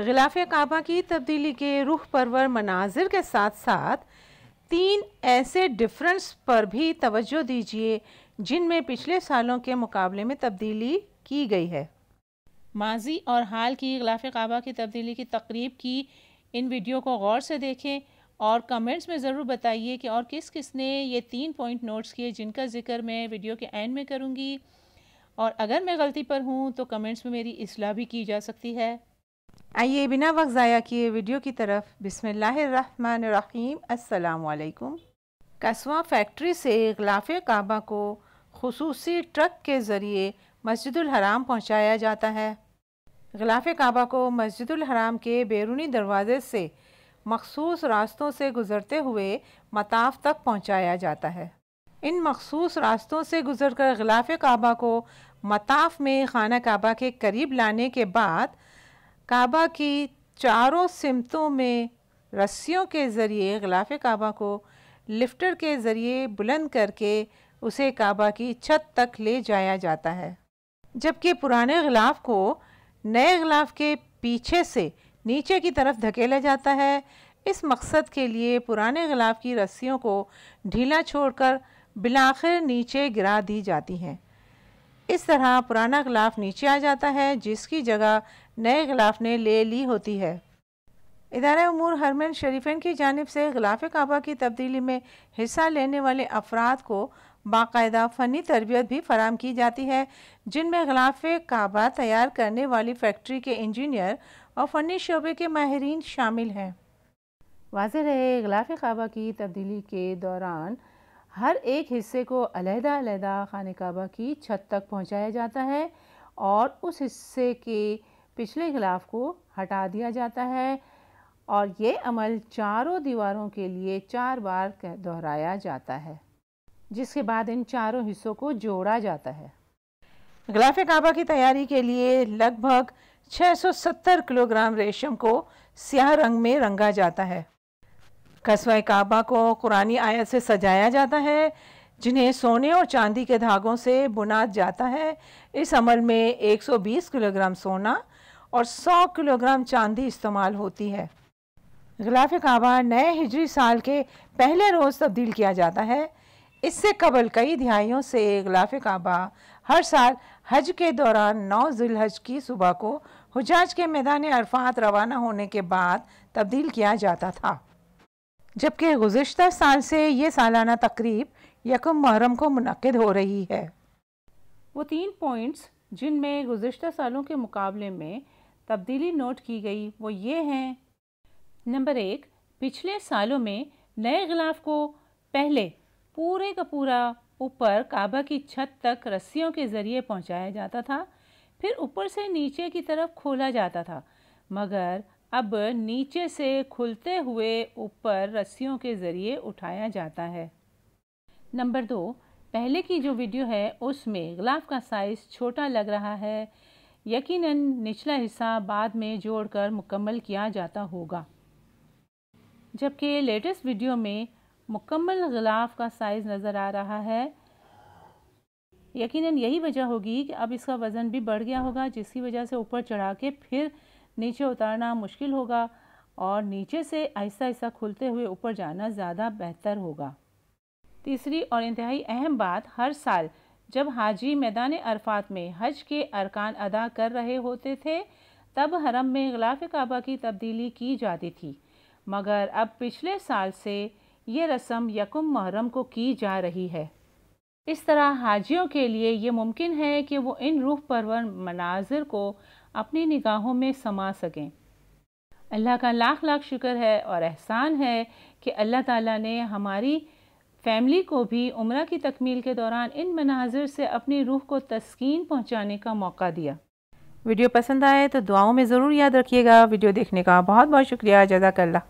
गिलाफ काबा की तब्दीली के रुख परवर मनाजिर के साथ साथ तीन ऐसे डिफरेंस पर भी तवज्जो दीजिए, जिनमें पिछले सालों के मुकाबले में तब्दीली की गई है। माजी और हाल की गिलाफ काबा की तब्दीली की तकरीब की इन वीडियो को गौर से देखें और कमेंट्स में ज़रूर बताइए कि और किस किस ने ये तीन पॉइंट नोट्स किए जिनका ज़िक्र मैं वीडियो के एंड में करूँगी। और अगर मैं गलती पर हूँ तो कमेंट्स में मेरी असलाह भी की जा सकती है। आइए बिना वक्त ज़ाया किए वीडियो की तरफ़। बिसमीम असलकुम कसवा फैक्ट्री से गलाफ काबा को खसूसी ट्रक के ज़रिए मस्जिदुल हराम पहुँचाया जाता है। गलाफ काबा को मस्जिदुल हराम के बैरूनी दरवाज़े से मखसूस रास्तों से गुज़रते हुए मताफ़ तक पहुँचाया जाता है। इन मखसूस रास्तों से गुज़र कर गलाफ काबा को मताफ़ में खाना काबा के करीब लाने के बाद काबा की चारों सिमतों में रस्सियों के ज़रिए गलाफ काबा को लिफ्टर के ज़रिए बुलंद करके उसे काबा की छत तक ले जाया जाता है। जबकि पुराने गिलाफ को नए गलाफ के पीछे से नीचे की तरफ़ धकेला जाता है। इस मकसद के लिए पुराने गिलाफ की रस्सियों को ढीला छोड़कर बिलाखिर नीचे गिरा दी जाती हैं। इस तरह पुराना गिलाफ नीचे आ जाता है, जिसकी जगह नए गिलाफ ने ले ली होती है। इदारा अमूर हरमन शरीफन की जानब से गिलाफ काबा की तब्दीली में हिस्सा लेने वाले अफराद को बाकायदा फ़नी तरबियत भी फराम की जाती है, जिनमें गिलाफ काबा तैयार करने वाली फैक्ट्री के इंजीनियर और फ़नी शोबे के माहरीन शामिल हैं। वाज रहे गिलाफ काबा की तब्दीली के दौरान हर एक हिस्से को अलहदा अलहदा खान काबा की छत तक पहुँचाया जाता है और उस हिस्से के पिछले गिलाफ को हटा दिया जाता है और ये अमल चारों दीवारों के लिए चार बार दोहराया जाता है, जिसके बाद इन चारों हिस्सों को जोड़ा जाता है। गिलाफ काबा की तैयारी के लिए लगभग 670 किलोग्राम रेशम को स्याह रंग में रंगा जाता है। कस्वा काबा को कुरानी आयत से सजाया जाता है, जिन्हें सोने और चांदी के धागों से बुना जाता है। इस अमल में 120 किलोग्राम सोना और 100 किलोग्राम चांदी इस्तेमाल होती है। गिलाफ काबा नए हिजरी साल के पहले रोज़ तब्दील किया जाता है। इससे कबल कई दिहाइयों से गिलाफ काबा हर साल हज के दौरान नौ जिलहज की सुबह को हजाज के मैदान अरफात रवाना होने के बाद तब्दील किया जाता था। जबकि गुज्त साल से ये सालाना तकरीब यकम मुहर्रम को मनद हो रही है। वो तीन पॉइंट्स जिनमें गुज्त सालों के मुकाबले में तब्दीली नोट की गई वो ये हैं। नंबर एक, पिछले सालों में नए गिलाफ को पहले पूरे का पूरा ऊपर काबा की छत तक रस्सियों के ज़रिए पहुँचाया जाता था, फिर ऊपर से नीचे की तरफ़ खोला जाता था, मगर अब नीचे से खुलते हुए ऊपर रस्सियों के ज़रिए उठाया जाता है। नंबर दो, पहले की जो वीडियो है, उसमें गिलाफ का साइज़ छोटा लग रहा है। यकीनन निचला हिस्सा बाद में जोड़कर मुकम्मल किया जाता होगा। जबकि लेटेस्ट वीडियो में मुकम्मल गिलाफ का साइज़ नज़र आ रहा है। यकीनन यही वजह होगी कि अब इसका वज़न भी बढ़ गया होगा, जिसकी वजह से ऊपर चढ़ा के फिर नीचे उतारना मुश्किल होगा और नीचे से आहिस्ता आहिस्ता खुलते हुए ऊपर जाना ज़्यादा बेहतर होगा। तीसरी और इंतहाई अहम बात, हर साल जब हाजी मैदान अरफात में हज के अरकान अदा कर रहे होते थे, तब हरम में गलाफ काबा की तब्दीली की जाती थी। मगर अब पिछले साल से ये रस्म यकुम मुहर्रम को की जा रही है। इस तरह हाजियों के लिए ये मुमकिन है कि वो इन रूह परवर मनाजिर को अपनी निगाहों में समा सकें। अल्लाह का लाख लाख शुक्र है और एहसान है कि अल्लाह ताला ने हमारी फैमिली को भी उम्र की तकमील के दौरान इन मनाजिर से अपनी रूह को तस्कीन पहुँचाने का मौका दिया। वीडियो पसंद आए तो दुआओं में ज़रूर याद रखिएगा। वीडियो देखने का बहुत बहुत शुक्रिया। जजाकल्ला